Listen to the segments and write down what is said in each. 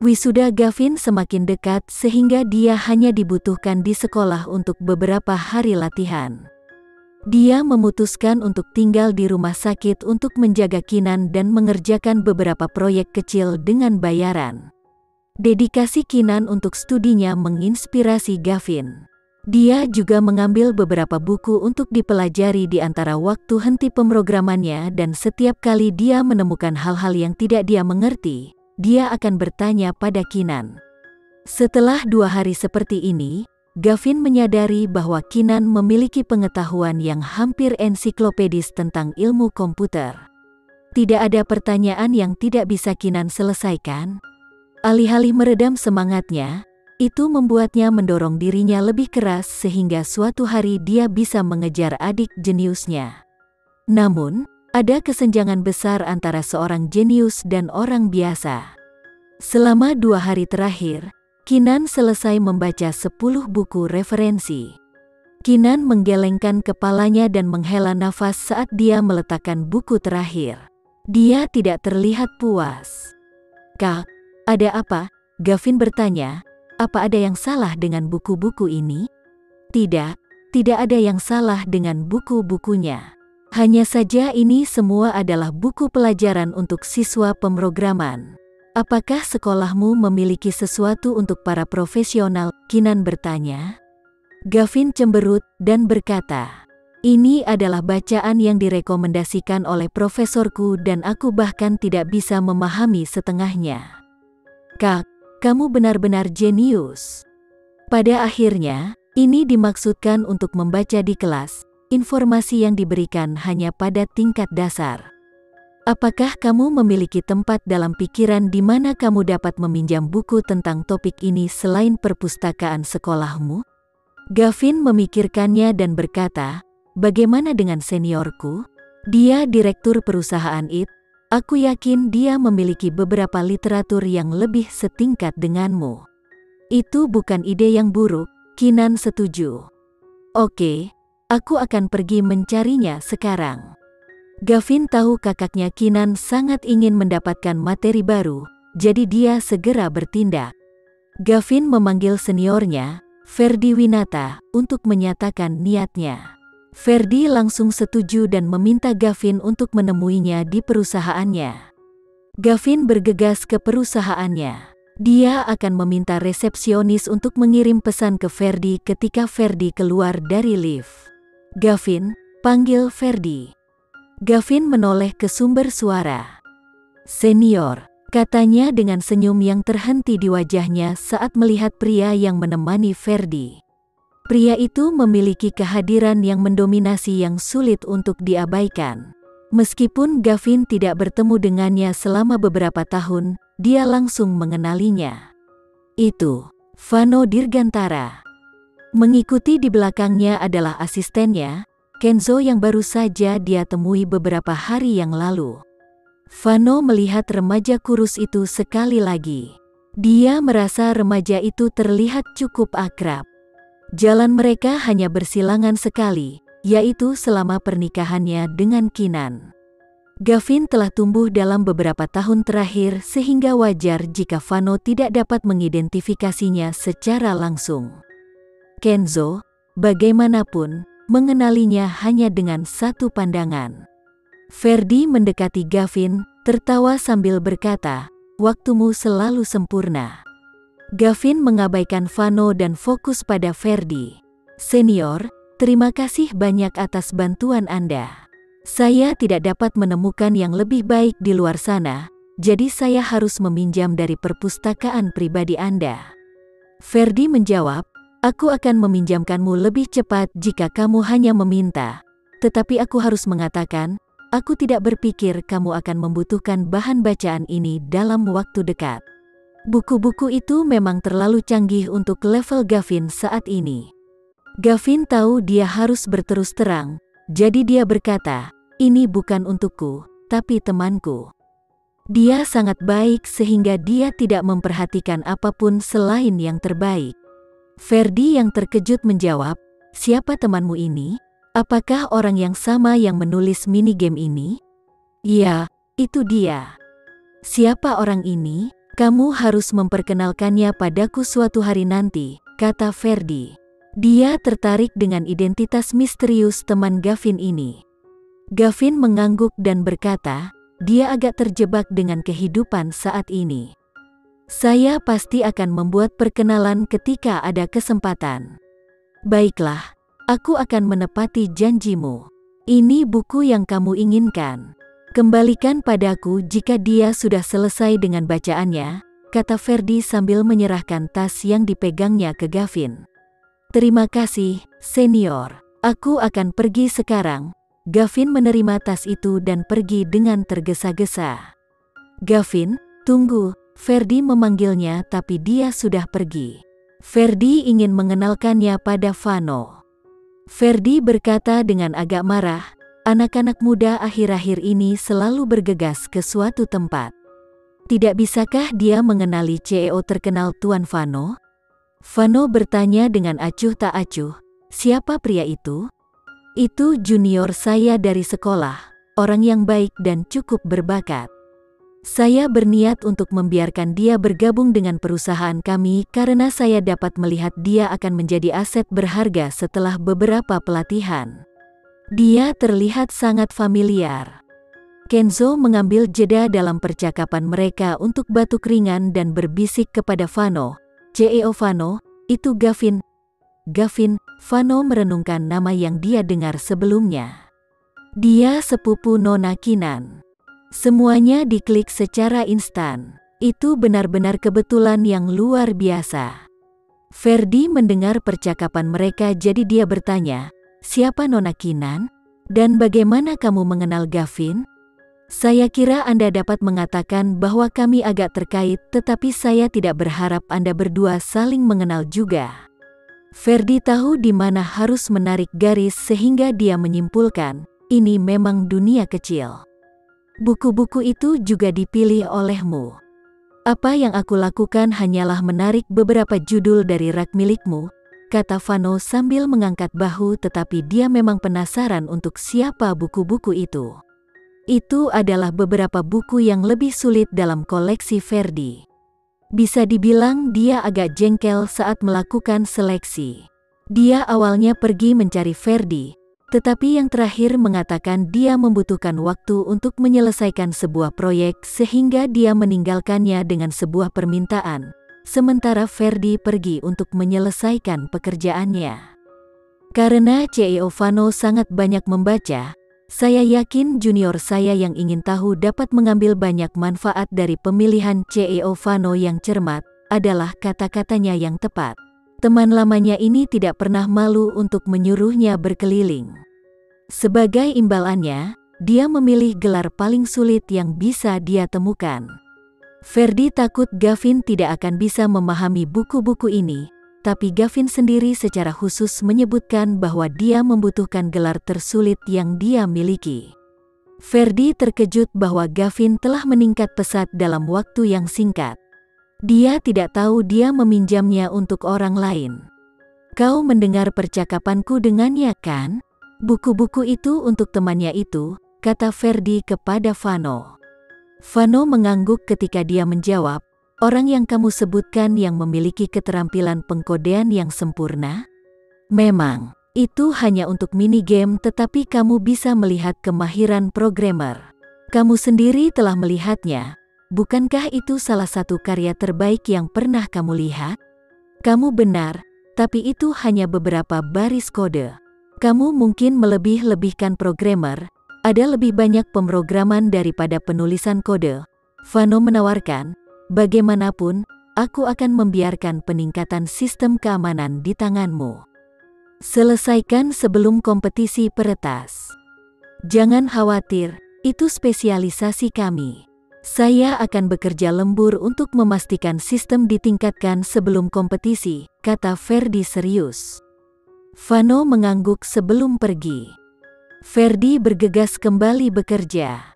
Wisuda Gavin semakin dekat sehingga dia hanya dibutuhkan di sekolah untuk beberapa hari latihan. Dia memutuskan untuk tinggal di rumah sakit untuk menjaga Kinan dan mengerjakan beberapa proyek kecil dengan bayaran. Dedikasi Kinan untuk studinya menginspirasi Gavin. Dia juga mengambil beberapa buku untuk dipelajari di antara waktu henti pemrogramannya dan setiap kali dia menemukan hal-hal yang tidak dia mengerti, dia akan bertanya pada Kinan. Setelah dua hari seperti ini, Gavin menyadari bahwa Kinan memiliki pengetahuan yang hampir ensiklopedis tentang ilmu komputer. Tidak ada pertanyaan yang tidak bisa Kinan selesaikan. Alih-alih meredam semangatnya, itu membuatnya mendorong dirinya lebih keras sehingga suatu hari dia bisa mengejar adik jeniusnya. Namun, ada kesenjangan besar antara seorang jenius dan orang biasa. Selama dua hari terakhir, Kinan selesai membaca sepuluh buku referensi. Kinan menggelengkan kepalanya dan menghela nafas saat dia meletakkan buku terakhir. Dia tidak terlihat puas. Kak, ada apa? Gavin bertanya, apa ada yang salah dengan buku-buku ini? Tidak, tidak ada yang salah dengan buku-bukunya. Hanya saja ini semua adalah buku pelajaran untuk siswa pemrograman. Apakah sekolahmu memiliki sesuatu untuk para profesional? Kinan bertanya. Gavin cemberut dan berkata, ini adalah bacaan yang direkomendasikan oleh profesorku dan aku bahkan tidak bisa memahami setengahnya. Kak, kamu benar-benar jenius. Pada akhirnya, ini dimaksudkan untuk membaca di kelas, informasi yang diberikan hanya pada tingkat dasar. Apakah kamu memiliki tempat dalam pikiran di mana kamu dapat meminjam buku tentang topik ini selain perpustakaan sekolahmu? Gavin memikirkannya dan berkata, bagaimana dengan seniorku? Dia direktur perusahaan IT, aku yakin dia memiliki beberapa literatur yang lebih setingkat denganmu. Itu bukan ide yang buruk, Kinan setuju. Oke, Aku akan pergi mencarinya sekarang. Gavin tahu kakaknya Kinan sangat ingin mendapatkan materi baru, jadi dia segera bertindak. Gavin memanggil seniornya, Ferdi Winata, untuk menyatakan niatnya. Ferdi langsung setuju dan meminta Gavin untuk menemuinya di perusahaannya. Gavin bergegas ke perusahaannya. Dia akan meminta resepsionis untuk mengirim pesan ke Ferdi ketika Ferdi keluar dari lift. Gavin, panggil Ferdi. Gavin menoleh ke sumber suara. Senior, katanya dengan senyum yang terhenti di wajahnya saat melihat pria yang menemani Ferdi. Pria itu memiliki kehadiran yang mendominasi yang sulit untuk diabaikan. Meskipun Gavin tidak bertemu dengannya selama beberapa tahun, dia langsung mengenalinya. Itu, Vano Dirgantara. Mengikuti di belakangnya adalah asistennya, Kenzo yang baru saja dia temui beberapa hari yang lalu. Vano melihat remaja kurus itu sekali lagi. Dia merasa remaja itu terlihat cukup akrab. Jalan mereka hanya bersilangan sekali, yaitu selama pernikahannya dengan Kinan. Gavin telah tumbuh dalam beberapa tahun terakhir sehingga wajar jika Vano tidak dapat mengidentifikasinya secara langsung. Kenzo, bagaimanapun, mengenalinya hanya dengan satu pandangan. Ferdi mendekati Gavin, tertawa sambil berkata, waktumu selalu sempurna. Gavin mengabaikan Vano dan fokus pada Ferdi. Senior, terima kasih banyak atas bantuan Anda. Saya tidak dapat menemukan yang lebih baik di luar sana, jadi saya harus meminjam dari perpustakaan pribadi Anda. Ferdi menjawab, Aku akan meminjamkanmu lebih cepat jika kamu hanya meminta. Tetapi aku harus mengatakan, aku tidak berpikir kamu akan membutuhkan bahan bacaan ini dalam waktu dekat. Buku-buku itu memang terlalu canggih untuk level Gavin saat ini. Gavin tahu dia harus berterus terang, jadi dia berkata, ini bukan untukku, tapi temanku. Dia sangat baik sehingga dia tidak memperhatikan apa pun selain yang terbaik. Ferdi yang terkejut menjawab, siapa temanmu ini? Apakah orang yang sama yang menulis minigame ini? Ya, itu dia. Siapa orang ini? Kamu harus memperkenalkannya padaku suatu hari nanti, kata Ferdi. Dia tertarik dengan identitas misterius teman Gavin ini. Gavin mengangguk dan berkata, dia agak terjebak dengan kehidupan saat ini. Saya pasti akan membuat perkenalan ketika ada kesempatan. Baiklah, aku akan menepati janjimu. Ini buku yang kamu inginkan. Kembalikan padaku jika dia sudah selesai dengan bacaannya, kata Ferdi sambil menyerahkan tas yang dipegangnya ke Gavin. Terima kasih, senior. Aku akan pergi sekarang. Gavin menerima tas itu dan pergi dengan tergesa-gesa. Gavin, tunggu. Ferdi memanggilnya tapi dia sudah pergi. Ferdi ingin mengenalkannya pada Vano. Ferdi berkata dengan agak marah, Anak-anak muda akhir-akhir ini selalu bergegas ke suatu tempat. Tidak bisakah dia mengenali CEO terkenal Tuan Vano? Vano bertanya dengan acuh tak acuh, siapa pria itu? Itu junior saya dari sekolah, orang yang baik dan cukup berbakat. Saya berniat untuk membiarkan dia bergabung dengan perusahaan kami karena saya dapat melihat dia akan menjadi aset berharga setelah beberapa pelatihan. Dia terlihat sangat familiar. Kenzo mengambil jeda dalam percakapan mereka untuk batuk ringan dan berbisik kepada Vano. CEO Vano, itu Gavin. Gavin, Vano merenungkan nama yang dia dengar sebelumnya. Dia sepupu Nona Kinan. Semuanya diklik secara instan. Itu benar-benar kebetulan yang luar biasa. Ferdi mendengar percakapan mereka jadi dia bertanya, Siapa Nona Kinan? Dan bagaimana kamu mengenal Gavin? Saya kira Anda dapat mengatakan bahwa kami agak terkait, tetapi saya tidak berharap Anda berdua saling mengenal juga. Ferdi tahu di mana harus menarik garis sehingga dia menyimpulkan, ini memang dunia kecil. Buku-buku itu juga dipilih olehmu. Apa yang aku lakukan hanyalah menarik beberapa judul dari rak milikmu, kata Vano sambil mengangkat bahu tetapi dia memang penasaran untuk siapa buku-buku itu. Itu adalah beberapa buku yang lebih sulit dalam koleksi Verdi. Bisa dibilang dia agak jengkel saat melakukan seleksi. Dia awalnya pergi mencari Verdi, tetapi yang terakhir mengatakan dia membutuhkan waktu untuk menyelesaikan sebuah proyek sehingga dia meninggalkannya dengan sebuah permintaan sementara Ferdi pergi untuk menyelesaikan pekerjaannya. Karena CEO Vano sangat banyak membaca, saya yakin junior saya yang ingin tahu dapat mengambil banyak manfaat dari pemilihan CEO Vano yang cermat, adalah kata-katanya yang tepat. Teman lamanya ini tidak pernah malu untuk menyuruhnya berkeliling. Sebagai imbalannya, dia memilih gelar paling sulit yang bisa dia temukan. Ferdi takut Gavin tidak akan bisa memahami buku-buku ini, tapi Gavin sendiri secara khusus menyebutkan bahwa dia membutuhkan gelar tersulit yang dia miliki. Ferdi terkejut bahwa Gavin telah meningkat pesat dalam waktu yang singkat. Dia tidak tahu dia meminjamnya untuk orang lain. Kau mendengar percakapanku dengannya kan? Buku-buku itu untuk temannya itu, kata Ferdi kepada Vano. Vano mengangguk ketika dia menjawab, orang yang kamu sebutkan yang memiliki keterampilan pengkodean yang sempurna? Memang, itu hanya untuk mini game tetapi kamu bisa melihat kemahiran programmer. Kamu sendiri telah melihatnya, bukankah itu salah satu karya terbaik yang pernah kamu lihat? Kamu benar, tapi itu hanya beberapa baris kode. Kamu mungkin melebih-lebihkan programmer, ada lebih banyak pemrograman daripada penulisan kode. Vano menawarkan, bagaimanapun, aku akan membiarkan peningkatan sistem keamanan di tanganmu. Selesaikan sebelum kompetisi peretas. Jangan khawatir, itu spesialisasi kami. Saya akan bekerja lembur untuk memastikan sistem ditingkatkan sebelum kompetisi, kata Ferdi serius. Vano mengangguk sebelum pergi. Ferdi bergegas kembali bekerja.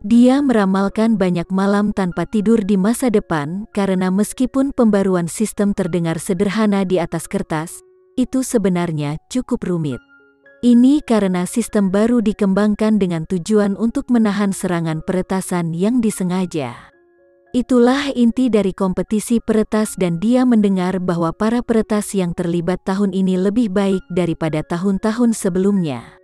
Dia meramalkan banyak malam tanpa tidur di masa depan karena meskipun pembaruan sistem terdengar sederhana di atas kertas, itu sebenarnya cukup rumit. Ini karena sistem baru dikembangkan dengan tujuan untuk menahan serangan peretasan yang disengaja. Itulah inti dari kompetisi peretas dan dia mendengar bahwa para peretas yang terlibat tahun ini lebih baik daripada tahun-tahun sebelumnya.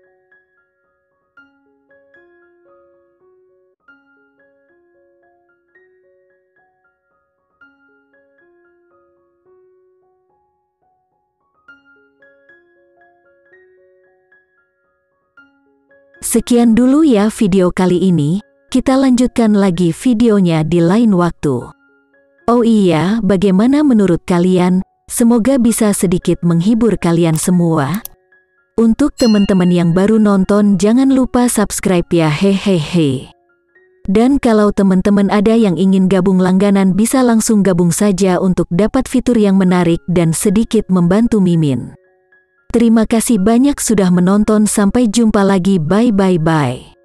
Sekian dulu ya video kali ini, kita lanjutkan lagi videonya di lain waktu. Oh iya, bagaimana menurut kalian? Semoga bisa sedikit menghibur kalian semua. Untuk teman-teman yang baru nonton jangan lupa subscribe ya hehehe. Dan kalau teman-teman ada yang ingin gabung langganan bisa langsung gabung saja untuk dapat fitur yang menarik dan sedikit membantu Mimin. Terima kasih banyak sudah menonton sampai jumpa lagi bye bye bye.